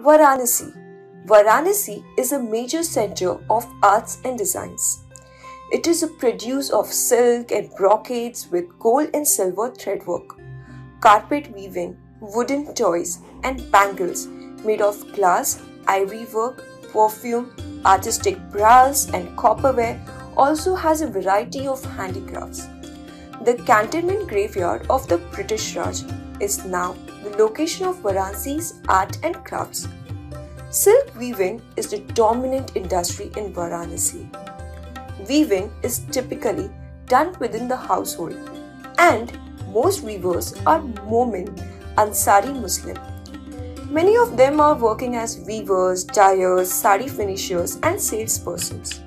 Varanasi. Varanasi is a major center of arts and designs. It is a produce of silk and brocades with gold and silver threadwork, carpet weaving, wooden toys, and bangles made of glass, ivory work, perfume, artistic brass, and copperware also has a variety of handicrafts. The cantonment graveyard of the British Raj is now the location of Varanasi's art and crafts. Silk weaving is the dominant industry in Varanasi. Weaving is typically done within the household, and most weavers are Momin Ansari Muslim. Many of them are working as weavers, dyers, sari finishers, and salespersons.